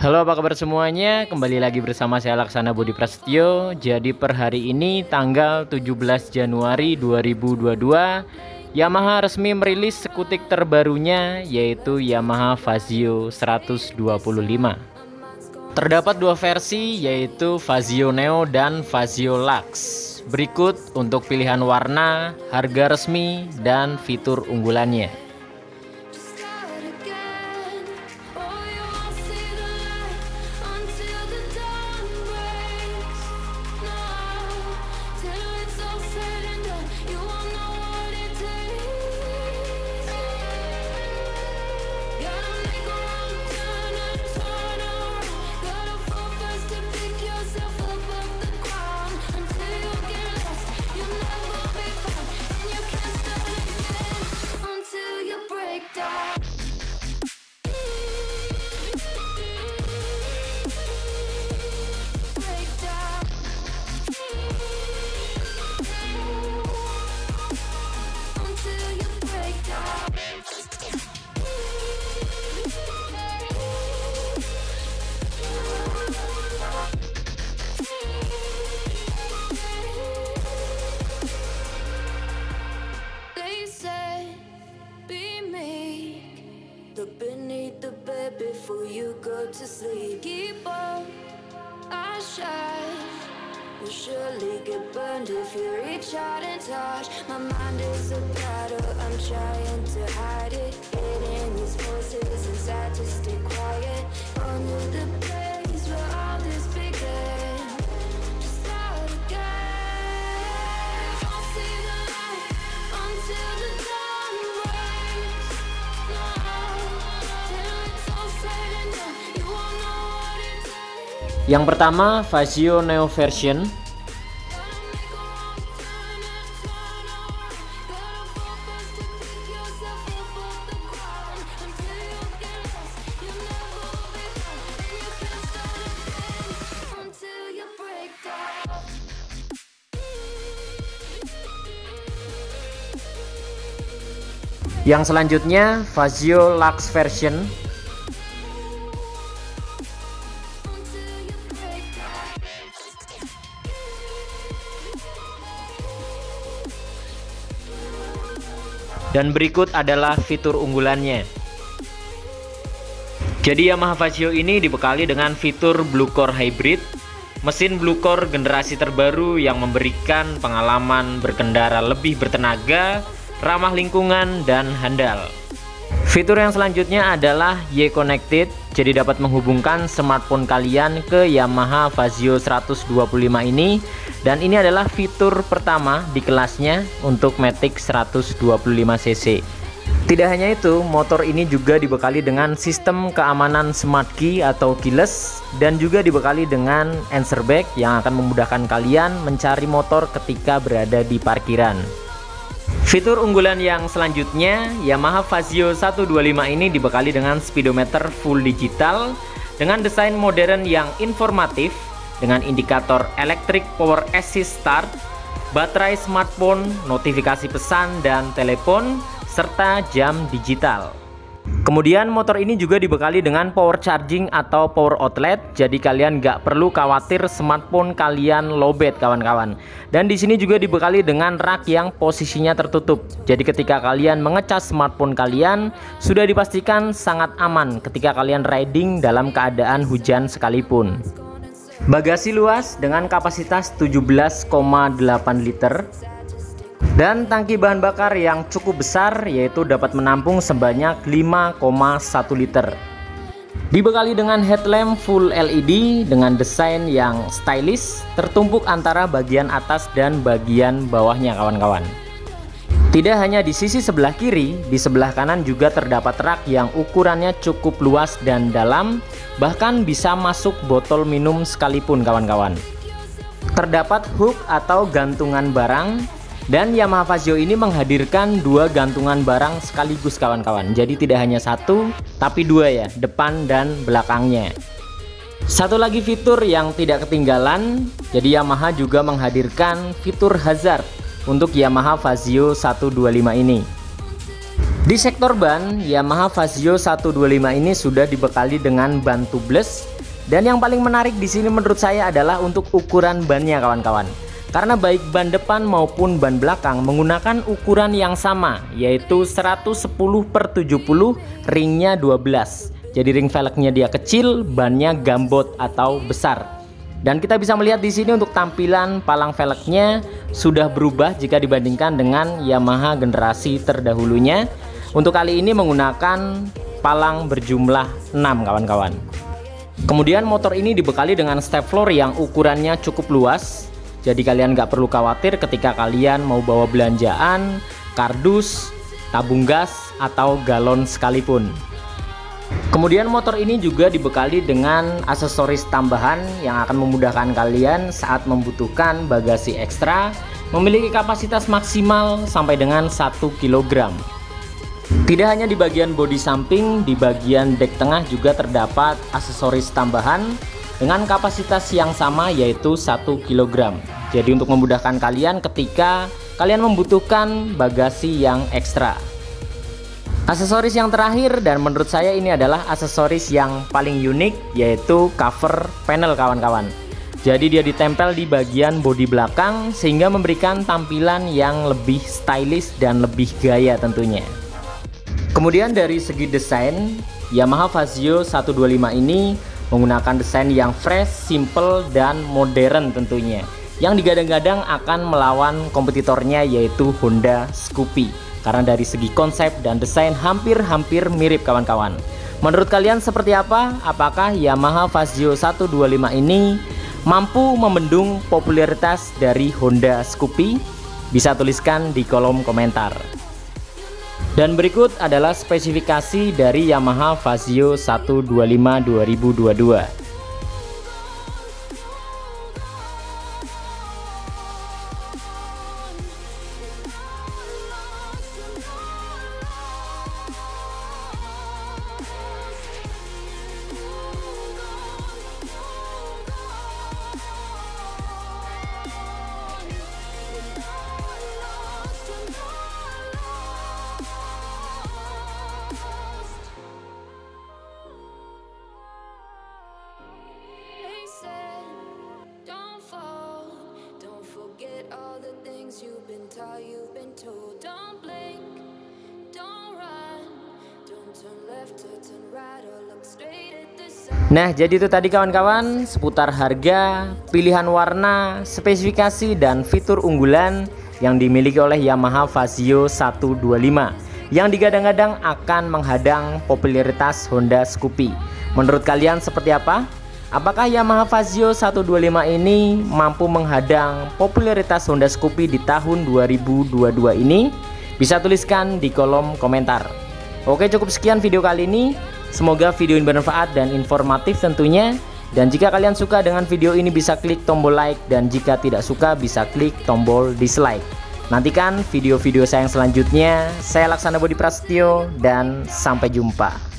Halo apa kabar semuanya? Kembali lagi bersama saya Laksana Budi Prasetyo. Jadi per hari ini tanggal 17 Januari 2022 Yamaha resmi merilis skutik terbarunya yaitu Yamaha Fazio 125 Terdapat dua versi yaitu Fazio Neo dan Fazio Lux. Berikut untuk pilihan warna, harga resmi, dan fitur unggulannya burned if you reach out and touch. My mind is a battle, I'm trying to hide it. Hitting these voices inside to stay quiet. Under the place where all this began. Yang pertama Fazio Neo version Yang selanjutnya Fazio Lux version dan berikut adalah fitur unggulannya. Jadi Yamaha Fazio ini dibekali dengan fitur Blue Core Hybrid, mesin Blue Core generasi terbaru yang memberikan pengalaman berkendara lebih bertenaga, ramah lingkungan dan handal. Fitur yang selanjutnya adalah Y Connected, jadi dapat menghubungkan smartphone kalian ke Yamaha Fazio 125 ini dan ini adalah fitur pertama di kelasnya untuk Matic 125cc. Tidak hanya itu, motor ini juga dibekali dengan sistem keamanan smart key atau keyless dan juga dibekali dengan answer back yang akan memudahkan kalian mencari motor ketika berada di parkiran. Fitur unggulan yang selanjutnya, Yamaha Fazio 125 ini dibekali dengan speedometer full digital dengan desain modern yang informatif dengan indikator electric power assist start, baterai smartphone, notifikasi pesan dan telepon, serta jam digital. Kemudian motor ini juga dibekali dengan power charging atau power outlet, jadi kalian nggak perlu khawatir smartphone kalian lowbat kawan-kawan. Dan di sini juga dibekali dengan rak yang posisinya tertutup. Jadi ketika kalian mengecas smartphone kalian, sudah dipastikan sangat aman ketika kalian riding dalam keadaan hujan sekalipun. Bagasi luas dengan kapasitas 17,8 liter dan tangki bahan bakar yang cukup besar yaitu dapat menampung sebanyak 5,1 liter. Dibekali dengan headlamp full LED dengan desain yang stylish tertumpuk antara bagian atas dan bagian bawahnya kawan-kawan. Tidak hanya di sisi sebelah kiri, di sebelah kanan juga terdapat rak yang ukurannya cukup luas dan dalam, bahkan bisa masuk botol minum sekalipun kawan-kawan. Terdapat hook atau gantungan barang dan Yamaha Fazio ini menghadirkan dua gantungan barang sekaligus kawan-kawan. Jadi tidak hanya satu, tapi dua ya, depan dan belakangnya. Satu lagi fitur yang tidak ketinggalan, jadi Yamaha juga menghadirkan fitur hazard untuk Yamaha Fazio 125 ini. Di sektor ban, Yamaha Fazio 125 ini sudah dibekali dengan ban tubeless dan yang paling menarik di sini menurut saya adalah untuk ukuran bannya kawan-kawan. Karena baik ban depan maupun ban belakang menggunakan ukuran yang sama yaitu 110 per 70 ringnya 12. Jadi ring velgnya dia kecil, bannya gambot atau besar. Dan kita bisa melihat di sini untuk tampilan palang velgnya sudah berubah jika dibandingkan dengan Yamaha generasi terdahulunya. Untuk kali ini menggunakan palang berjumlah 6 kawan-kawan. Kemudian motor ini dibekali dengan step floor yang ukurannya cukup luas jadi kalian nggak perlu khawatir ketika kalian mau bawa belanjaan, kardus, tabung gas, atau galon sekalipun. Kemudian motor ini juga dibekali dengan aksesoris tambahan yang akan memudahkan kalian saat membutuhkan bagasi ekstra memiliki kapasitas maksimal sampai dengan 1 kg. Tidak hanya di bagian bodi samping, di bagian dek tengah juga terdapat aksesoris tambahan dengan kapasitas yang sama yaitu 1 kg. Jadi untuk memudahkan kalian ketika kalian membutuhkan bagasi yang ekstra. Aksesoris yang terakhir dan menurut saya ini adalah aksesoris yang paling unik yaitu cover panel kawan-kawan. Jadi dia ditempel di bagian bodi belakang sehingga memberikan tampilan yang lebih stylish dan lebih gaya tentunya. Kemudian dari segi desain, Yamaha Fazio 125 ini menggunakan desain yang fresh, simple, dan modern tentunya yang digadang-gadang akan melawan kompetitornya yaitu Honda Scoopy karena dari segi konsep dan desain hampir-hampir mirip kawan-kawan menurut kalian seperti apa? apakah Yamaha Fazio 125 ini mampu membendung popularitas dari Honda Scoopy? bisa tuliskan di kolom komentar dan berikut adalah spesifikasi dari Yamaha Fazio 125 2022. Nah, jadi itu tadi kawan-kawan seputar harga, pilihan warna, spesifikasi dan fitur unggulan yang dimiliki oleh Yamaha Fazio 125 yang digadang-gadang akan menghadang popularitas Honda Scoopy. Menurut kalian seperti apa? Apakah Yamaha Fazio 125 ini mampu menghadang popularitas Honda Scoopy di tahun 2022 ini? Bisa tuliskan di kolom komentar. Oke cukup sekian video kali ini. Semoga video ini bermanfaat dan informatif tentunya. Dan jika kalian suka dengan video ini bisa klik tombol like dan jika tidak suka bisa klik tombol dislike. Nantikan video-video saya yang selanjutnya. Saya Laksana Budi Prasetyo dan sampai jumpa.